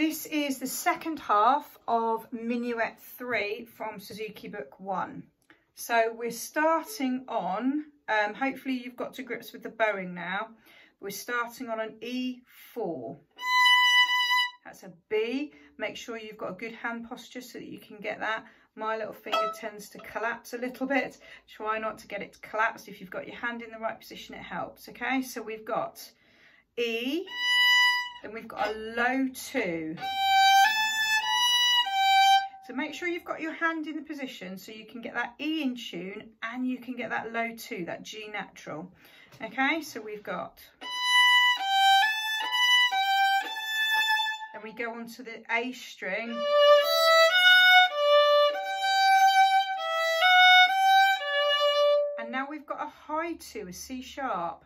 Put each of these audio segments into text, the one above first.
This is the second half of Minuet 3 from Suzuki Book 1. So we're starting on, um, hopefully you've got to grips with the bowing now. We're starting on an E4. That's a B. Make sure you've got a good hand posture so that you can get that. My little finger tends to collapse a little bit. Try not to get it to collapse. If you've got your hand in the right position, it helps. Okay, so we've got E, then we've got a low two. So make sure you've got your hand in the position so you can get that E in tune and you can get that low two, that G natural. Okay, so we've got... And we go on to the A string. And now we've got a high two, a C sharp.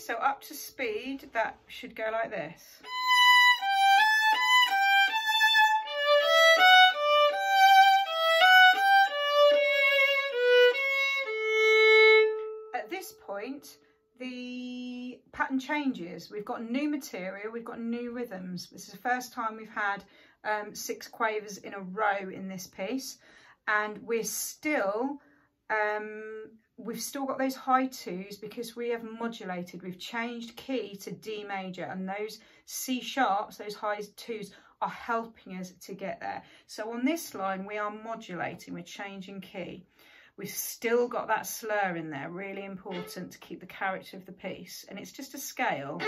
So up to speed, that should go like this. At this point, the pattern changes. We've got new material, we've got new rhythms. This is the first time we've had um, six quavers in a row in this piece and we're still um, we've still got those high twos because we have modulated, we've changed key to D major and those C sharps, those high twos are helping us to get there. So on this line, we are modulating, we're changing key. We've still got that slur in there, really important to keep the character of the piece. And it's just a scale.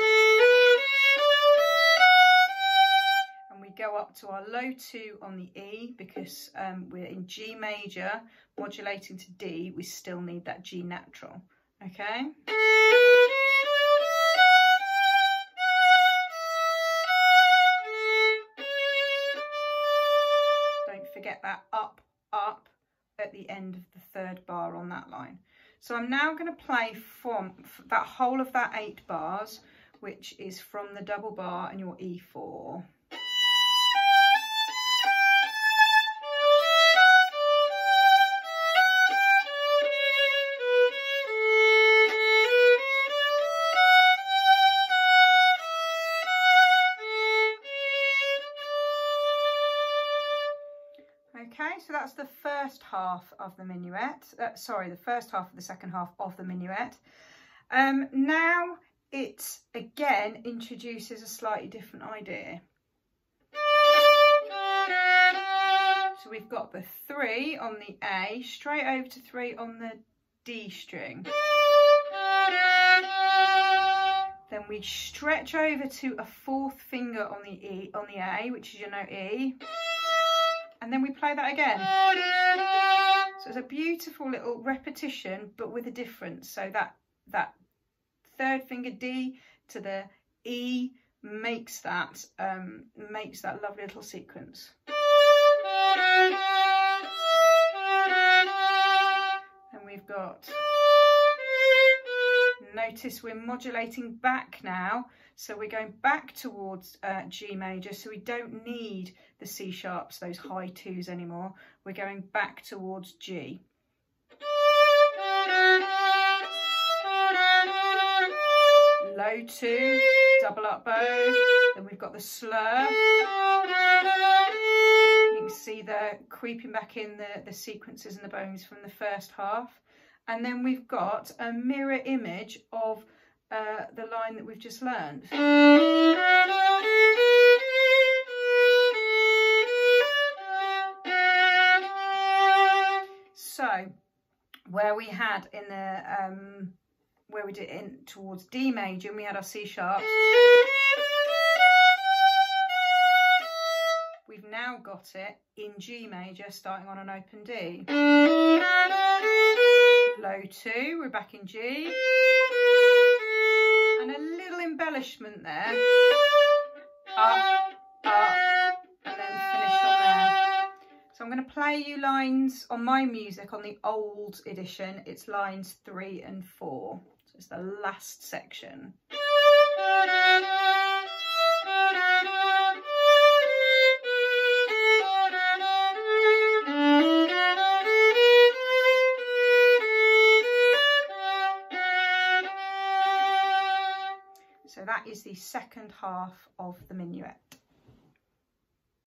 Go up to our low two on the E because um, we're in G major, modulating to D, we still need that G natural, okay? Don't forget that up, up at the end of the third bar on that line. So I'm now going to play from that whole of that eight bars, which is from the double bar and your E4. So that's the first half of the minuet. Uh, sorry, the first half of the second half of the minuet. Um, now it again introduces a slightly different idea. So we've got the three on the A, straight over to three on the D string. Then we stretch over to a fourth finger on the E on the A, which is your note E and then we play that again. So it's a beautiful little repetition, but with a difference. So that, that third finger D to the E makes that, um, makes that lovely little sequence. And we've got, notice we're modulating back now so we're going back towards uh, G major, so we don't need the C sharps, those high twos anymore. We're going back towards G. Low two, double up bow, then we've got the slur. You can see the creeping back in the, the sequences and the bones from the first half. And then we've got a mirror image of uh, the line that we've just learned. So, where we had in the, um, where we did in towards D major and we had our C sharp. We've now got it in G major starting on an open D. Low two, we're back in G and a little embellishment there. Up, up, and then finish on there. So I'm going to play you lines on my music on the old edition. It's lines three and four. So it's the last section. So that is the second half of the minuet.